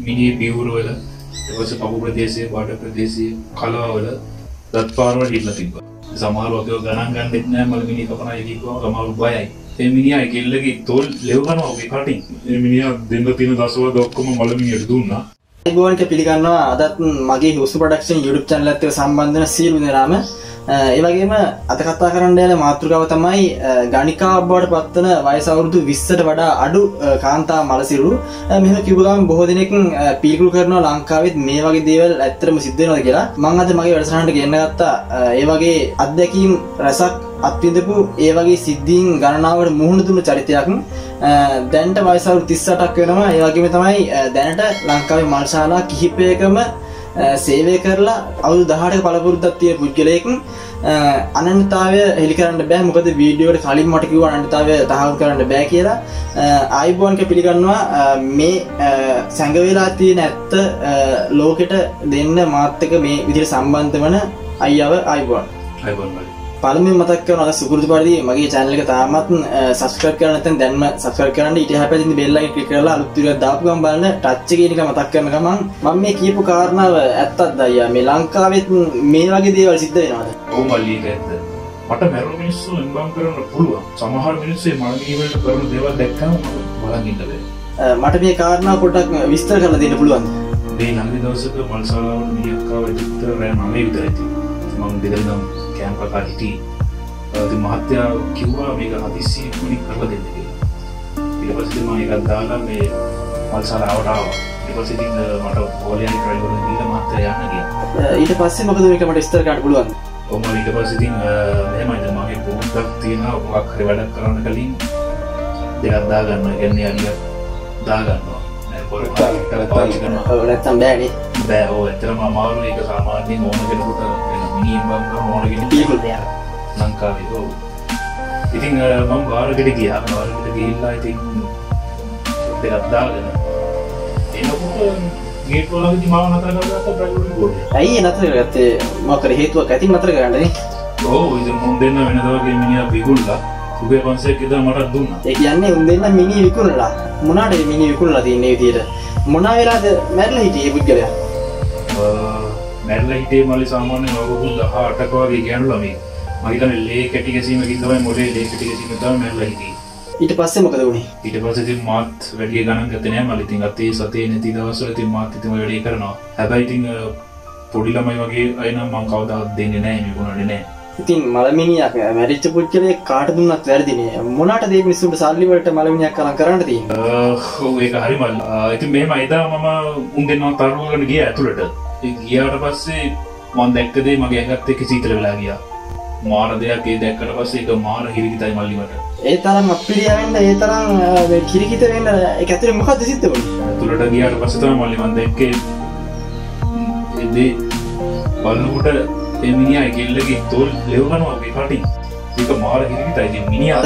මිනිේ පියවරවල එවස පපු ප්‍රදේශය බඩ ප්‍රදේශය කලාවල දත් පාරුවට හිල්ල තිබ සමාරුවකව ගණන් ගන්න දෙත්නෑ මල මිනි කපන එකකවා සමාරු බයයි. එමිනිිය කෙල්ලගේ තොල් ලෙව්ගන ඔගේ කටින්. එමිනිිය දෙන්න තින දසව දොක්කම මලමිනියට දුන්නා. ගෝනක පිළිගන්නවා අදත් මගේ හුසු පඩක්ෂන් යුඩුප් චැනල ඇත්තව සම්බන්ධන සියලු දෙනාම. ඒවගේම අත කතා කරන්න යන මාතෘකාව තමයි ගනිකා බවට පත්වන වයසවුරුදු විස්සට වඩා අඩු කාන්තා මලසිරු මෙම කිවගම් බොහෝ දෙනෙක් පිල්කුල් කරනවා ලංකාවෙත් මේ වගේ දේවල් ඇත්තරම සිද්ධනද කියලා. මං අද මගේ වැඩසනට ගන්න ගත්තා ඒ වගේ අත්දැකීම් රැසක් අත්විඳපු ඒ වගේ සිද්ධීන් ගණනාවට මුහුණ දුන්න චරිතයක්. දැන්ට වයිසවරු තිස්සටක් වෙනවා. ඒවගේම තමයි දැනට ලංකාවේ මල්ශාලා කිහිපයකම සේවය කරලා අවු දහට පලපුරුද්දත්තිය පුද්ගලයක. අනන්තාවය හෙළිකරන්න බෑ. මොකද වීඩියෝට කලින් මටකිව අනන්තාවය තහවු කරන්න බෑ කියලා. අයිබෝන්ක පිළිගන්නවා. මේ සැඟවෙලා තියෙන ඇත්ත ලෝකෙට දෙන්න මාත්තක මේ විදිර සම්බන්ධ වන අයියාව අයිබෝන් අයිබොන්වල පළමෙන් මතක් කරන අද සුපුරුදු පරිදි මගේ channel එක තාමත් subscribe කරලා නැත්නම් දැන්ම subscribe කරන්න. ඊට එහා පැත්තේ බෙල් එකයි ක්ලික් කරලා අලුත් වීඩියෝ දාපු ගමන් බලන්න ටච් එකේ නිකන් මතක් කරන ගමන් මම මේ කියපු කාරණාව ඇත්තක්ද අයියා? මේ ලංකාවෙත් මේ වගේ දේවල් සිද්ධ වෙනවද? ඔව් මල්ලි ඒක ඇත්ත. මට මැරුණු මිනිස්සු එම්බම් කරන්න පුළුවන්. සමහර මිනිස්සු මළගීවලට කරන දේවල් දැක්කම බලන් ඉන්න බෑ. මට මේ කාරණාව පොඩ්ඩක් විස්තර කරලා දෙන්න පුළුවන්ද? මේ ළඟදි දවසක මල්සාලාවට මියක්කාව ඇතිත රෑ නමේ විතර ඇති මම දෙදනම් කෑම්ප එකක් හිටියේ. ඉතින් මහත්තයා කිව්වා මේක හදිස්සි කුණි කරලා දෙන්න කියලා. ඊට පස්සේ මම ඒකත් දාලා මේ මල්සාලාවට ආවා. ඊට පස්සේ ඉතින් මට ඕලයන් ඩ්‍රයිවර් දීලා මහත්තයා යන්න ගියා. ඊට පස්සේ මොකද මේක මට විස්තර කරන්න පුළුවන්ද ඔම ඊට පස්සේ ඉතින් මෙහෙමයි මගේ පොඩ්ඩක් තියෙනවා. මොකක් හරි වැඩක් කරන්න කලින් දෙකක් දාගන්න. කියන්නේ අනිය දාගන්නවා. නෑ පොර පාවිච්චි කරනවා. ඔව් නැත්තම් බෑනේ. බෑ. ඕ ඇතරම අමාරු ඒක සාමාන්‍යයෙන් ඕන කෙනෙකුට දෙයක්. ලංකාවේ. ඕ ඉතින් මම වාරකට ගියා. වාරකට ගිහිල්ලා ඉතින් දෙකක් දාගෙන. එනකොට ඇයි නතර ගත්තේ මොකද හේතුවක් ඇති නතර කරන්නනේ ඕ මුන් දෙන්න වෙනදවගේ මිනිහා විකුල්ලා 500ක් ඉදලා මට දුන්නා. ඒ කියන්නේ උන් දෙන්න මිනි විකුණලා. මොනාට මිනි විකුණලා තියන්නේ විදියට මොනා වෙලාද මැරලා හිටියේ පුද්ගලයා මැරල හිටේ මලි සාමාන්‍ය අවුරුදු දහ අටක වගේ ගැනු ළමේ මහිතන ලේ කැටි ගැසීමකින් තමයි මොඩේ ලේ කැටි ගැසීම තමයි මැරලා හිටියේ. ඊට පස්සේ මොකද වුණේ ඊට පස්සේ ඉතින් මාත් වැඩි ගණන් ගත්තේ නෑ. මල ඉතින් අතේ සතේ නැති දවස්වල ඉතින් මාත් ඉතින් වැඩේ කරනවා. හැබැයි ඉතින් පොඩි ළමයි වගේ අය නම් මං කවදාවත් දෙන්නේ නෑ. මේකුණනේ නෑ. ඉතින් මලමිනියක් මැරිච්ච පුද්ගලයෙක් කාට දුන්නත් වැරදිනේ මොනාට දේ මිනිස්සුන්ට සල්ලි වලට මලමිනියක් කරන් කරන්න තියෙන්නේ? ඔව් ඒක හරි මල් ඉතින් මෙහෙම එදා මම උන් දෙන්නවා තරුවගෙන ගියා ඇතුළට ගියාට පස්සේ මන් දැක්කදේ මගේ ඇඟත් එක්ක සීතල වෙලා ගියා. මාර දෙයක් ඒ දැක්කට පස්සේ ඒක මාර හිරිකිතයි මල්ලිමට. ඒ තරම් අපිරියවෙන්න ඒ තරම් කිරිකිත වෙන්න ඒක ඇතුලේ මොකක්ද සිද්ධ වුනේ? ඇතුළට ගියාට පස්සේ තමයි මල්ලි මන් දැක්කේ එදේ බලනකොට ඒ මිනිහා ඒ කෙල්ලගේ තෝල් ලෙවනවා අපේ කටින්. ඒක මාර හිරිකිතයි ඉතින් මිනිහා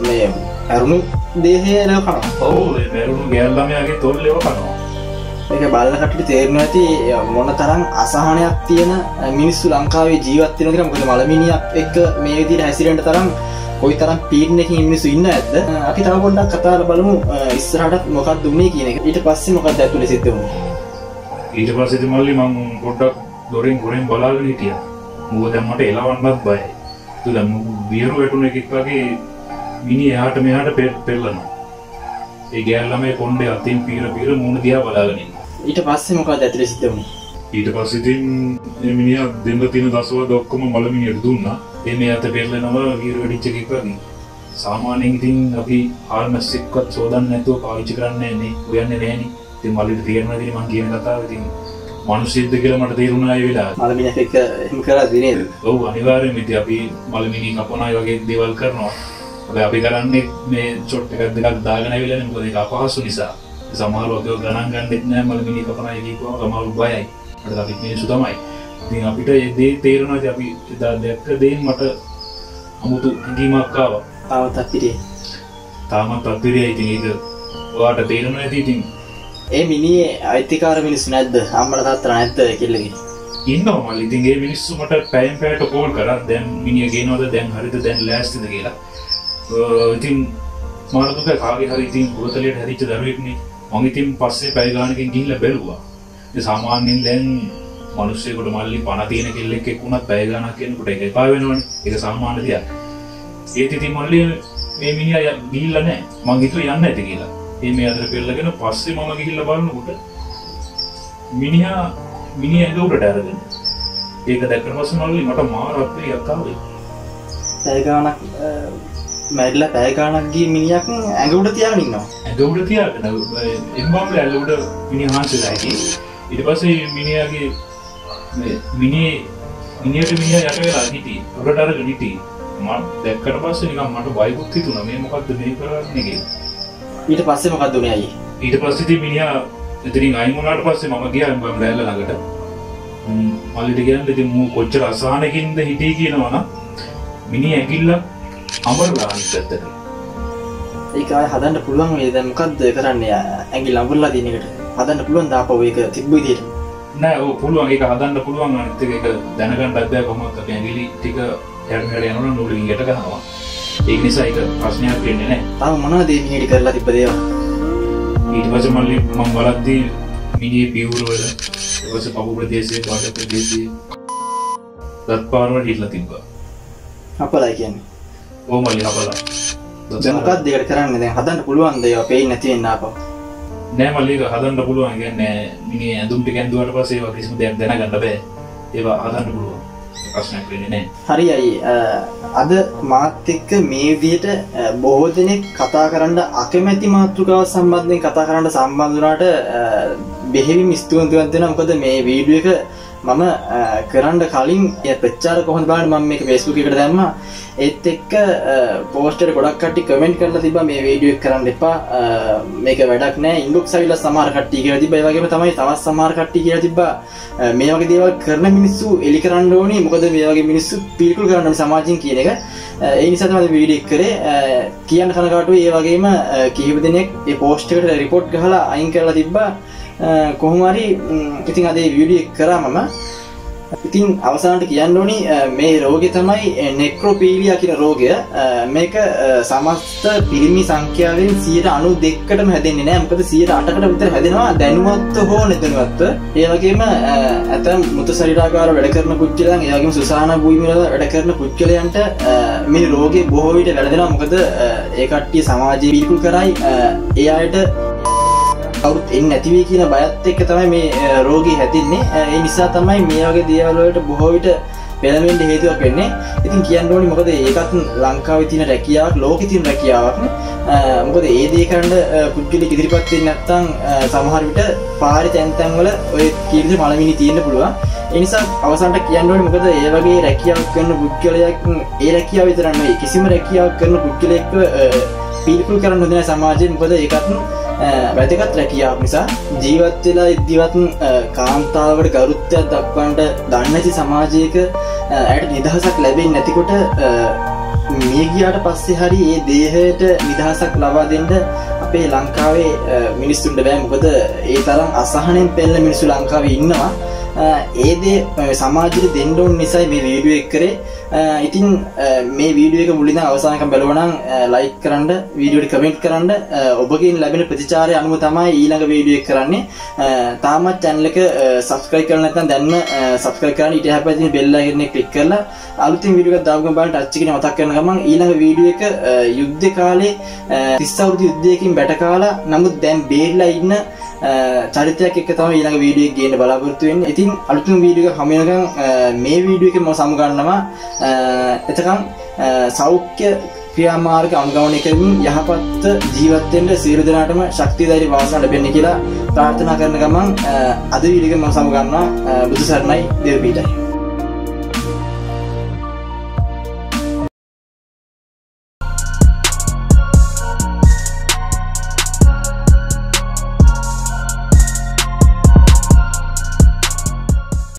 මේ අරුණු දේහය නෑ කනවා ඔව් ඒ මැරුණු ගෑල්ලාමයාගේ තෝල් ලෙව කනවා ඒක බලන කටට තේරෙනවා ඇති මොන තරම් අසහනයක් තියෙන මිනිස්සු ලංකාවේ ජීවත් වෙන කියලා මොකද මලමිනියක් එක්ක මේ විදිහට හැසිරෙන්න තරම් කොයි තරම් පීඩනකින් මිනිස්සු ඉන්න ඇද්ද? අපි තව පොඩ්ඩක් කතා කරලා බලමු ඉස්සරහට මොකක්ද උනේ කියන එක. ඊට පස්සේ මොකක්ද ඇතුලේ සිද්ධ වුනේ ඊට පස්සේ ඉතින් මල්ලි මං පොඩ්ඩක් දොරෙන් ගොරෙන් බලාගෙන හිටියා. මොකද දැන් මට එලවන්නත් බයයි. තුල බියරු වැටුන එකෙක් වගේ මිනි එහාට මෙහාට පෙරලනවා ඒ ගෑල් ළමයි කොණ්ඩේ අතින් පීර පීර මූණ දිහා බලාගෙන ඉන්නවා. ඊට පස්සේ මොකක්ද ඇතුලේ සිද්ධ වුනේ? ඊට පස්සේ ඉතින් මේ මිනිහා දෙන්න තියෙන දසවද ඔක්කොම මලමිනියට දුන්නා. ඒ මේ අත පෙරලනවා වීර වෙඩිච්ච එකෙක් වගේ සාමාන්‍යයෙන් ඉතින් අපි හාල්මැස්සෙක්වත් සෝදන්නේ නැතුව පාවිච්චි කරන්නේ නේ. හොයන්නේ නැහනේ. ඉතින් මල්ලිට තේරෙනවා ඉතින් මං කියන කතාව. ඉතින් මනුස්සයෙක්ද කියලා මට තේරුණා ඒ වෙලාවේ. මලමිනියක් එක්ක එහෙම කරද්දී නේද? ඔව් අනිවාර්යෙන්ම ඉතින් අපි මලමිනි කපනවා වගේ දේවල් කරනවා. අපි කරන්නේ මේ චොට් එකක් දෙකක් දාගෙන ඇවිල්ලානේ මොකද ඒක අපහසු නිසා අපිව ගණන් ගන්නෙත් නෑ මලමිනි කපනවා කියපුවම සමහරව බයයි. මට අපි මිනිස්සු තමයි. ඉතින් අපිට ඒ දේ තේරෙනවා ඉතින් අපි එදා දැක්ක දේෙන් මට අමුතු හැඟීමක් ආවා. තාමත් අපිට තාමත් අපිරියයි ඉතින් ඒක ඔයාට තේරෙනවා ඇති ඉතින්. ඒ මිනිේ අයිතිකාර මිනිස්සු නැද්ද? අම්මල තාත්තලා නැද්ද කෙල්ලගේ ඉන්නවා මල් ඉතින් ඒ මිනිස්සු මට පැයම් පැයට කෝල් කරා. දැන් මිනිහ ගේනවද? දැන් හරිද? දැන් ලෑස්තිද කියලා. ඉතින් මාරතුක කාගේ හරි ඉතින් හුරතලයට හැදිච්ච දරුවෙක්නේ මංගිතින් පස්සේ පැයගානකින් ගිහිල්ල බැලවා. සාමාන්‍යින් දැන් මනුස්සයකොට මල්ලි පනතියන කෙල්ලෙක් එක්ුණත් පැයගානක් කියනකට එක එපා වෙනවන. එක සාමාන්‍ය දෙයක්. ඒත් ඉතින් මල්ලි මේ මිනිිය ගිල්ල නෑ මංගිතු යන්න ඇති කියලා. ඒ මේ අතර පෙල්ලගෙන පස්සේ මම ගිහිල්ල බලන්නකොට මිනිහා මිනි ඇගවුට ඩැරගෙන ඒක දැක්කට පස මල්ලි මට මාරත්වේ යක්කාවේ පැයගානක් මැඩල පැයගානක්ගේ මිනිියක් ඇඟවුට තියාගන්නවා ඇගවුට තියාගෙන එම්බම් ඇල්ලුට මිනි හන්සලායිති ඉට පස්සේ මිනිියගේ මිනි මිනිට මිනිිය යට වෙලා හිටි. ඔරට අර ගනිටි මත් දැක්කට පස්ස නිකම් මට බයිකුත්ති තුන මේ මොකක්ද මේ කරන්නගේ ඊට පස්සේ මොකක්දුනයයි ඊට පස්සති මිනිිය එතිරින් අයිමුණට පස්සේ මම කිය බම් ලැල්ල ළඟට. මල්ලිට කියන්න ඉති මූ කොච්චර අසානකින්ද හිටේ කියනවන මිනි ඇකිල්ල අමරලා අනිත්තත්තට ඒක හදන්න පුළුවන් වේද මොකක්ද කරන්න? ඇගි ලබුල්ලා දිනකට හදන්න පුළුවන් දාපව ඒක තිබ්බදිට නෑ ඕ පුළුවන්. එක හදන්න පුළුවන් අනිත එක දැනගන්න අදය කොමත් ඇගිලි ටික හැරහට යනන නුලින් යට ගහවා ඒ නිසා එක ප්‍රශ්නයක් වෙන්නේ නෑ. තාව මනා දේමිහිටි කරලා තිබදේවා ඊට පස මල්ලි මං බලද්දී මිනිේ පියවරුවල එවස පපු ප්‍රදේශය පාට ප්‍රදේශය දත් පාරුවට හිල්ල තිබ්බා. අපලයි කියන්නේ ඕ මල්ලි හබලා ජනකත් දෙකට කරන්න? දැ හදන්න පුළුවන් දෙව පෙයි නැතිවෙන්න අප නෑ මල්ලික හදන්න පුළුවන්. ගැන්න මිනි ඇඳුම්ටි කැන්දුවට පසේ කිසිම දෙයක් දැනගන්න බෑ. ඒවා හදන්න පුළුවන්. ප්‍රශ්නයක් වෙන්නේ නෑ. හරි අයි අද මාත් එක්ක මේ විදියට බොහෝ දෙනෙක් කතා කරන්න අකමැති මාතෘකාව සම්බන්ධයෙන් කතා කරන්න සම්බන්ධනාට බෙහෙවි ස්තුවන්තුවන්තෙන මොකද මේ වීඩුව එක මම කරන්න කලින් ප්‍රච්චාර කොහොඳ බාන ම මේ පේස්බුක එකට දැම්ම. ඒත් එක්ක පෝස්ටර් ගොඩක් කටි කමෙන්ට් කරලා තිබ මේ වීඩියෝ කරන්න එපා. මේක වැඩක් නෑ. ඉන්ඩුක් සවිල සමාර කට්ටි කියල තිබ වගේ තමයි තවත් සමාර කට්ටි කියල තිබ මේ වගේ දේවල් කරන මිනිස්සු එලි කරන්න ඕනි. මොකද මේ වගේ මිනිස්සු පිල්කුල් කරන්න සමාජින් කියන එක. ඒ නිසාම වීඩික් කරේ. කියන්න කනකාටු ඒ වගේම කිහිප දෙනෙක් ඒ පෝස්ටකට රිපෝට් ගහලා අයින් කරලා තිබ්බා. කොහොමරි ඉතින් අදේ විඩිය කරා මම. ඉතින් අවසානට කියන්න ඕනි මේ රෝගය තමයි නෙක්‍රෝපීලිය කියන රෝගය. මේක සමස්ත පිරිමි සංඛ්‍යාවෙන් සියට අනු දෙක්කටම හැදෙන්නේ නෑ. මොකද සියට අටකට විතර හැදෙනවා දැනුවත්ව හෝ නැදනුවත්ව. ඒවගේම ඇතම් මුත සරිරාකාර වැඩ කරන පුච්චලන් ඒගේම සුසාන භූමිල වැඩ කරන පුච්චලයන්ට මේ රෝගේ බොහෝවිට වැඩෙනවා මොකද ඒකට්ටිය සමාජය පිල්කුල් කරයි. එයායට කවුත් එන්න ඇතිවේ කියන බයත් එක්ක තමයි මේ රෝගී හැතින්නේ ඒ නිසා තමයි මේ වගේ දේවල්වලට බොහෝවිට පෙළමෙන්ට හේතුවක් වෙන්නේ. ඉතින් කියන්න ඕනි මොකද ඒකත් ලංකාව තින රැකියාවක් ලෝක තින් රැකියාවක්. මොකද ඒ දේකරන්න පුද්ගලි ඉදිරිපත්වෙන් නැත්තං සමහරවිට පාරි තැන්තැන්වල ඔය කීර්ද මළමිනි තියෙන්න්න පුළුවන්. එනිසා අවසන්ට කියන්නවන මොකද ඒ වගේ රැකියාවක් කරන්න පුද්ගලයක් ඒ රැකියාව විතරන්න කිසිම රැකියාවක් කරන පුද්ගලෙක්ව පිල්කුල් කරන්න හොදන සමාජයෙන් මොකද ඒකත්න වැදගත් රැකියාව නිසා ජීවත්වෙලා ඉදිවත් කාන්තාවට ගරුත්තයක් දක්වන්ට දන්නති සමාජයක ඇයට නිදහසක් ලැබෙන් නැතිකොට මියගියාට පස්සේ හරි ඒ දේහයට නිදහසක් ලබා දෙන්න අපේ ලංකාවේ මිනිස්සුන්ට බෑ. මොකද ඒ තරම් අසහනෙන් පෙල්ල මිනිස්සු ලංකාව ඉන්නවා. ඒදේ සමාජයට දෙන්ඩෝන් නිසයි මේ වීඩුව එක් කරේ. ඉතින් මේ වීඩුව එක මුලින් අවසානක බැලවනම් ලයික් කරන්න වීඩියට කමෙන්ට් කරන්න ඔබගෙන් ලැබෙන ප්‍රතිචාරය අනුව තමයි ඊළඟ වීඩිය කරන්නේ. තාමත් චැන්ලක සස්ක්‍රයි කරනතන් දැන්න සස්ක්‍ර කරන ඉට හැපති බෙල්ලගෙන කලික් කරලා අලුතින් විඩිය දාගම බට ටච්චිකන මතක් කරන ගමන් ඊළඟ වීඩිය එක යුද්ධ කාලේ තිස්සවුදු යුද්ධයකින් බැටකාලා නමුත් දැන් බේල්ලා ඉන්න චරිතයක් එක තම ඊළඟ වීඩියක් ගේන බලාපොරත්තුවෙන් ඉතින් අලුතුම් වීඩියක හමයකම් මේ වීඩියක ම සමුගන්නවා එතකම් සෞඛ්‍ය ක්‍රියාමාර්ග අංගවනය කරමින් යහපත්ත ජීවත්තෙන්ට සීරදනාටම ශක්ති දරි වාසනට පෙන්න කියලා ප්‍රාර්ථනා කරන ගමන් අද වීඩික ම සමුගන්නවා බුදු සරණයි දෙවපීටයි